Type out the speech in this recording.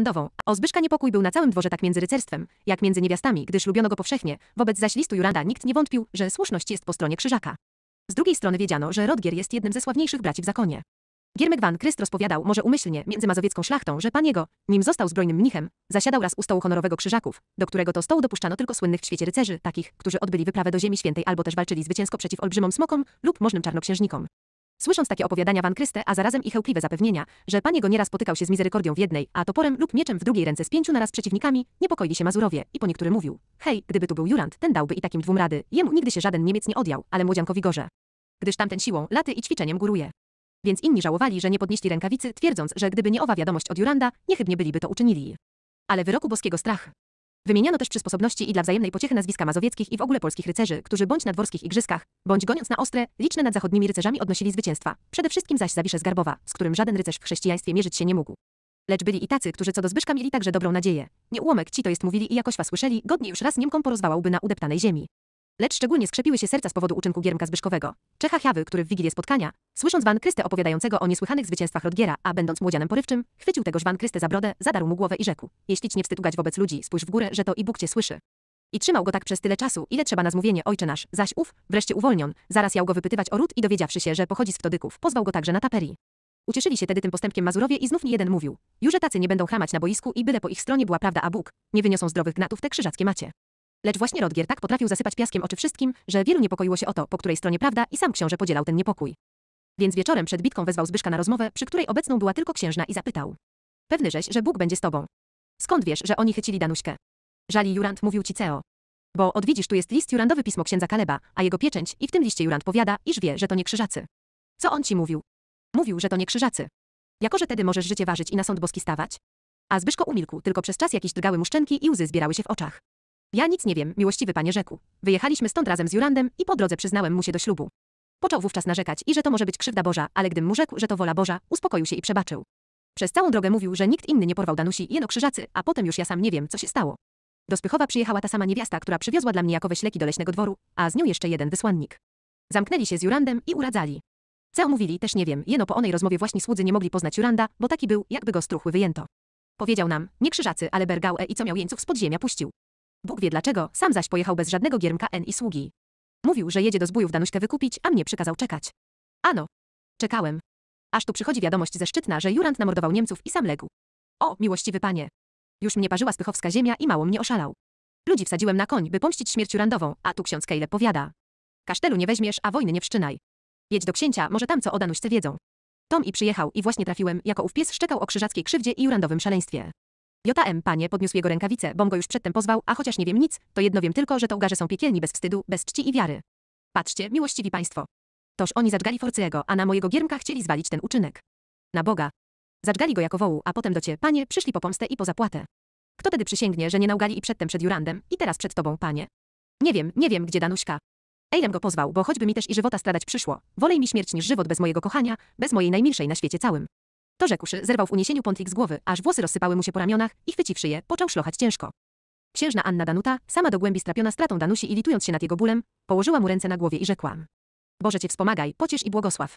Jurandową. O Zbyszka niepokój był na całym dworze tak między rycerstwem, jak między niewiastami, gdyż lubiono go powszechnie. Wobec zaś listu Juranda nikt nie wątpił, że słuszność jest po stronie krzyżaka. Z drugiej strony wiedziano, że Rodgier jest jednym ze sławniejszych braci w zakonie. Giermek van Kryst rozpowiadał, może umyślnie, między mazowiecką szlachtą, że pan jego, nim został zbrojnym mnichem, zasiadał raz u stołu honorowego krzyżaków, do którego to stołu dopuszczano tylko słynnych w świecie rycerzy, takich, którzy odbyli wyprawę do Ziemi Świętej albo też walczyli zwycięsko przeciw olbrzymom smokom lub możnym czarnoksiężnikom. Słysząc takie opowiadania Van Kryste, a zarazem i chełpliwe zapewnienia, że pan jego nieraz spotykał się z mizerykordią w jednej, a toporem lub mieczem w drugiej ręce z pięciu naraz przeciwnikami, niepokoili się Mazurowie i po niektóry mówił, hej, gdyby tu był Jurand, ten dałby i takim dwóm rady, jemu nigdy się żaden Niemiec nie odjął, ale młodziankowi gorze. Gdyż tamten siłą, laty i ćwiczeniem góruje. Więc inni żałowali, że nie podnieśli rękawicy, twierdząc, że gdyby nie owa wiadomość od Juranda, niechybnie byliby to uczynili. Ale wyroku boskiego strach. Wymieniano też przy sposobności i dla wzajemnej pociechy nazwiska mazowieckich i w ogóle polskich rycerzy, którzy bądź na dworskich igrzyskach, bądź goniąc na ostre, liczne nad zachodnimi rycerzami odnosili zwycięstwa. Przede wszystkim zaś Zawisze z Garbowa, z którym żaden rycerz w chrześcijaństwie mierzyć się nie mógł. Lecz byli i tacy, którzy co do Zbyszka mieli także dobrą nadzieję. Nie ułomek ci to jest mówili i jakoś was słyszeli, godnie już raz Niemkom porozwałałby na udeptanej ziemi. Lecz szczególnie skrzepiły się serca z powodu uczynku Giermka Zbyszkowego. Czecha Chiawy, który w wigilię spotkania, słysząc Van Krystę opowiadającego o niesłychanych zwycięstwach Rodgiera, a będąc młodzianem porywczym, chwycił tegoż Van Krystę za brodę, zadarł mu głowę i rzekł, jeśli ci nie wstyd ugać wobec ludzi, spójrz w górę, że to i Bóg cię słyszy. I trzymał go tak przez tyle czasu, ile trzeba na zmówienie ojcze nasz, zaś ów, wreszcie uwolnion, zaraz jął go wypytywać o ród i dowiedziawszy się, że pochodzi z Wtodyków, pozwał go także na taperii. Ucieszyli się tedy tym postępkiem Mazurowie i znów nie jeden mówił, już tacy nie będą chromać na boisku i byle po ich stronie była prawda a Bóg, nie wyniosą zdrowych gnatów te krzyżackie macie. Lecz właśnie Rodgier tak potrafił zasypać piaskiem oczy wszystkim, że wielu niepokoiło się o to, po której stronie prawda i sam książę podzielał ten niepokój. Więc wieczorem przed bitką wezwał Zbyszka na rozmowę, przy której obecną była tylko księżna i zapytał. Pewny żeś, że Bóg będzie z tobą. Skąd wiesz, że oni chycili Danuśkę? Żali Jurand mówił ci Ceo. Bo odwiedzisz tu jest list Jurandowy pismo księdza Kaleba, a jego pieczęć i w tym liście Jurand powiada, iż wie, że to nie krzyżacy. Co on ci mówił? Mówił, że to nie krzyżacy. Jako, że tedy możesz życie ważyć i na sąd boski stawać? A Zbyszko umilkł, tylko przez czas jakiś drgały mu szczęki i łzy zbierały się w oczach. Ja nic nie wiem, miłościwy panie rzekł. Wyjechaliśmy stąd razem z Jurandem i po drodze przyznałem mu się do ślubu. Począł wówczas narzekać i że to może być krzywda Boża, ale gdym mu rzekł, że to wola Boża, uspokoił się i przebaczył. Przez całą drogę mówił, że nikt inny nie porwał Danusi, jeno krzyżacy, a potem już ja sam nie wiem, co się stało. Do Spychowa przyjechała ta sama niewiasta, która przywiozła dla mnie jakowe śleki do leśnego dworu, a z nią jeszcze jeden wysłannik. Zamknęli się z Jurandem i uradzali. Co mówili, też nie wiem, jeno po onej rozmowie właśnie słudzy nie mogli poznać Juranda, bo taki był, jakby go struchły wyjęto. Powiedział nam, nie krzyżacy, ale i co miał jeńców z podziemia puścił. Bóg wie dlaczego, sam zaś pojechał bez żadnego giermka N i sługi. Mówił, że jedzie do zbójów Danuśkę wykupić, a mnie przykazał czekać. Ano. Czekałem. Aż tu przychodzi wiadomość ze Szczytna, że Jurand namordował Niemców i sam legł. O, miłościwy panie. Już mnie parzyła spychowska ziemia i mało mnie oszalał. Ludzi wsadziłem na koń, by pomścić śmierć Jurandową, a tu ksiądz Kejle powiada. Kasztelu nie weźmiesz, a wojny nie wszczynaj. Jedź do księcia, może tam co o Danuśce wiedzą. Tom i przyjechał i właśnie trafiłem, jako ów pies szczekał o krzyżackiej krzywdzie i Jurandowym szaleństwie. JM, panie, podniósł jego rękawice, bom go już przedtem pozwał, a chociaż nie wiem nic, to jedno wiem tylko, że to ugarze są piekielni bez wstydu, bez czci i wiary. Patrzcie, miłościwi państwo. Toż oni zadźgali Forcyego, a na mojego giermka chcieli zwalić ten uczynek. Na Boga. Zadźgali go jako wołu, a potem do cie, panie, przyszli po pomstę i po zapłatę. Kto tedy przysięgnie, że nie naugali i przedtem przed Jurandem, i teraz przed tobą, panie? Nie wiem, nie wiem, gdzie Danuśka. Ejlem go pozwał, bo choćby mi też i żywota stradać przyszło, wolej mi śmierć niż żywot bez mojego kochania, bez mojej najmilszej na świecie całym. To rzekłszy, zerwał w uniesieniu pątlik z głowy, aż włosy rozsypały mu się po ramionach i chwyciwszy je, począł szlochać ciężko. Księżna Anna Danuta, sama do głębi strapiona stratą Danusi i litując się nad jego bólem, położyła mu ręce na głowie i rzekła. Boże cię wspomagaj, pociesz i błogosław.